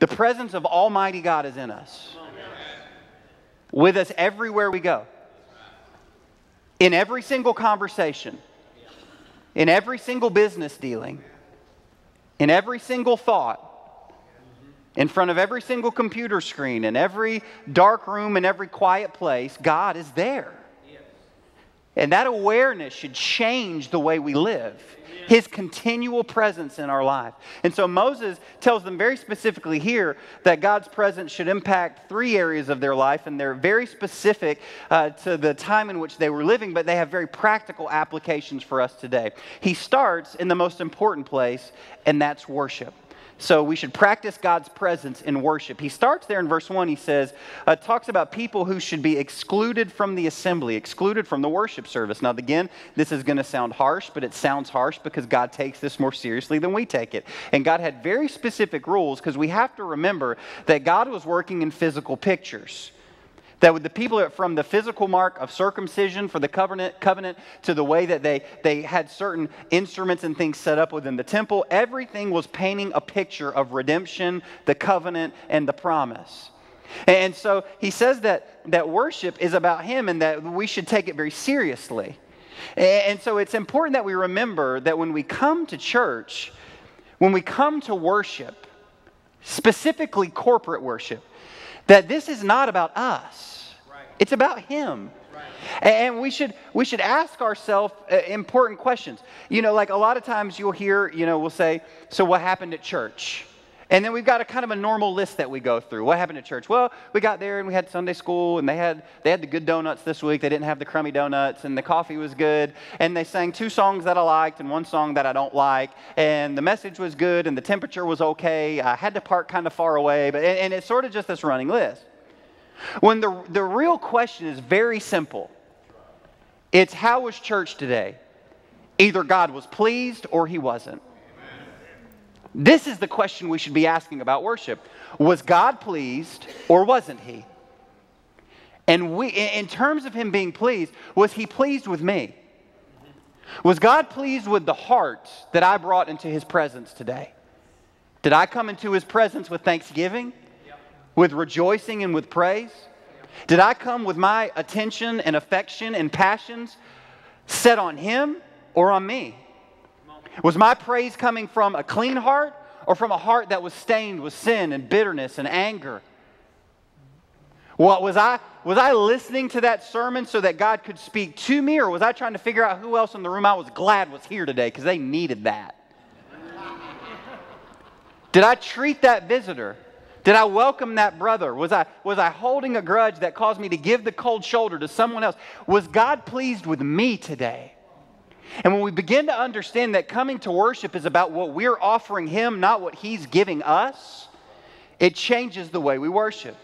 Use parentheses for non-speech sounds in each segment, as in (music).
The presence of Almighty God is in us, with us everywhere we go, in every single conversation, in every single business dealing, in every single thought, in front of every single computer screen, in every dark room, in every quiet place. God is there. And that awareness should change the way we live his continual presence in our life. And so Moses tells them very specifically here that God's presence should impact three areas of their life, and they're very specific uh, to the time in which they were living, but they have very practical applications for us today. He starts in the most important place, and that's worship. So we should practice God's presence in worship. He starts there in verse 1. He says, uh, talks about people who should be excluded from the assembly, excluded from the worship service. Now, again, this is going to sound harsh, but it sounds harsh because God takes this more seriously than we take it. And God had very specific rules because we have to remember that God was working in physical pictures. That with the people from the physical mark of circumcision for the covenant, covenant to the way that they, they had certain instruments and things set up within the temple, everything was painting a picture of redemption, the covenant, and the promise. And so he says that, that worship is about him and that we should take it very seriously. And so it's important that we remember that when we come to church, when we come to worship, specifically corporate worship, that this is not about us. It's about Him. And we should, we should ask ourselves uh, important questions. You know, like a lot of times you'll hear, you know, we'll say, So what happened at church? And then we've got a kind of a normal list that we go through. What happened at church? Well, we got there and we had Sunday school and they had they had the good donuts this week. They didn't have the crummy donuts and the coffee was good. And they sang two songs that I liked and one song that I don't like. And the message was good and the temperature was okay. I had to park kind of far away, but and, and it's sort of just this running list. When the, the real question is very simple. It's how was church today? Either God was pleased or he wasn't. This is the question we should be asking about worship. Was God pleased or wasn't he? And we, in terms of him being pleased, was he pleased with me? Was God pleased with the heart that I brought into his presence today? Did I come into his presence with thanksgiving, with rejoicing, and with praise? Did I come with my attention and affection and passions set on him or on me? Was my praise coming from a clean heart or from a heart that was stained with sin and bitterness and anger? What was I was I listening to that sermon so that God could speak to me or was I trying to figure out who else in the room I was glad was here today because they needed that? Did I treat that visitor? Did I welcome that brother? Was I, was I holding a grudge that caused me to give the cold shoulder to someone else? Was God pleased with me today? And when we begin to understand that coming to worship is about what we're offering Him, not what He's giving us, it changes the way we worship.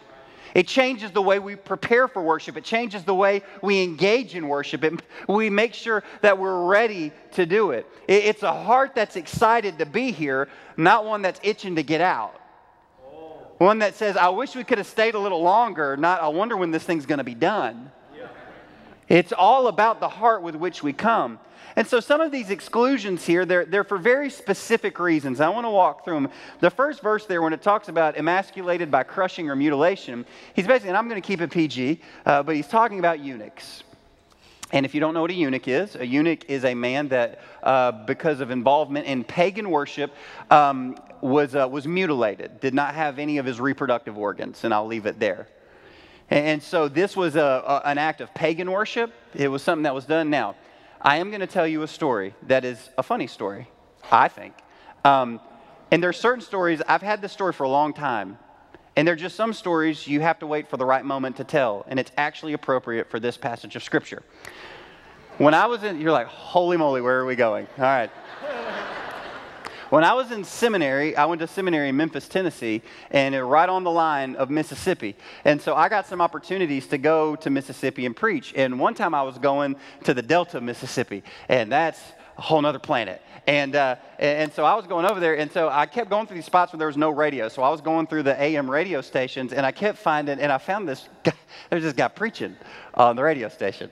It changes the way we prepare for worship. It changes the way we engage in worship. It, we make sure that we're ready to do it. it. It's a heart that's excited to be here, not one that's itching to get out. One that says, I wish we could have stayed a little longer, not, I wonder when this thing's going to be done. Yeah. It's all about the heart with which we come. And so some of these exclusions here, they're, they're for very specific reasons. I want to walk through them. The first verse there, when it talks about emasculated by crushing or mutilation, he's basically, and I'm going to keep it PG, uh, but he's talking about eunuchs. And if you don't know what a eunuch is, a eunuch is a man that, uh, because of involvement in pagan worship, um, was, uh, was mutilated, did not have any of his reproductive organs, and I'll leave it there. And so this was a, a, an act of pagan worship. It was something that was done. Now, I am going to tell you a story that is a funny story, I think. Um, and there are certain stories, I've had this story for a long time, and there are just some stories you have to wait for the right moment to tell, and it's actually appropriate for this passage of Scripture. When I was in, you're like, holy moly, where are we going? All right. When I was in seminary, I went to seminary in Memphis, Tennessee, and right on the line of Mississippi. And so I got some opportunities to go to Mississippi and preach. And one time I was going to the Delta, Mississippi, and that's a whole nother planet. And, uh, and so I was going over there, and so I kept going through these spots where there was no radio. So I was going through the AM radio stations, and I kept finding, and I found this guy, (laughs) there's this guy preaching on the radio station.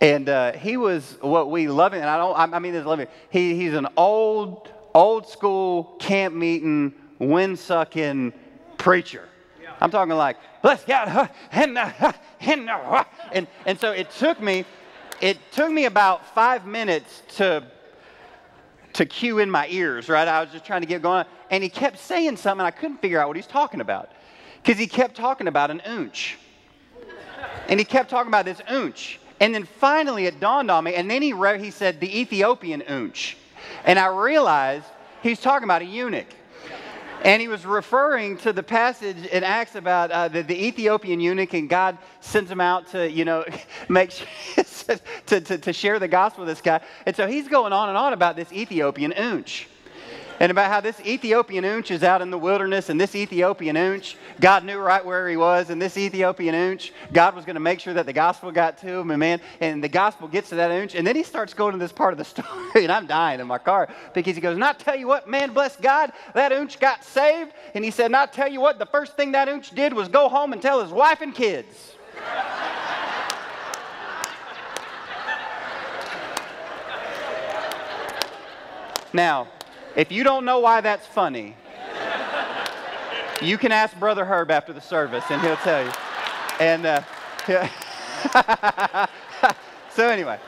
And uh, he was what we love and I don't, I mean, this loving. He, he's an old, old school camp meeting, wind sucking preacher. I'm talking like, let's get uh, and uh, uh, and and so it took me, it took me about five minutes to to cue in my ears. Right, I was just trying to get going, and he kept saying something. I couldn't figure out what he's talking about because he kept talking about an oonch, and he kept talking about this oonch, and then finally it dawned on me, and then he re- he said the Ethiopian oonch, and I realized he's talking about a eunuch. And he was referring to the passage in Acts about uh, the, the, Ethiopian eunuch, and God sends him out to, you know, (laughs) make sure, (laughs) to, to, to, share the gospel with this guy. And so he's going on and on about this Ethiopian oonch and about how this Ethiopian oonch is out in the wilderness, and this Ethiopian oonch, God knew right where he was, and this Ethiopian oonch, God was going to make sure that the gospel got to him, and man, and the gospel gets to that oonch, and then he starts going to this part of the story, (laughs) and I'm dying in my car because he goes, "Not tell you what, man, bless God, that oonch got saved," and he said, "Not tell you what, the first thing that oonch did was go home and tell his wife and kids." (laughs) Now, if you don't know why that's funny, you can ask Brother Herb after the service and he'll tell you. And uh, (laughs) so, anyway,